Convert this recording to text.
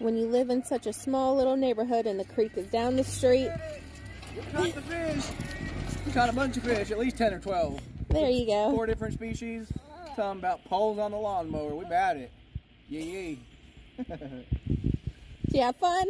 when you live in such a small little neighborhood and the creek is down the street. We caught the fish. Caught a bunch of fish, at least 10 or 12. There you go. Four different species. Talking about poles on the lawnmower. We bad it. Yee yee. Did you have fun?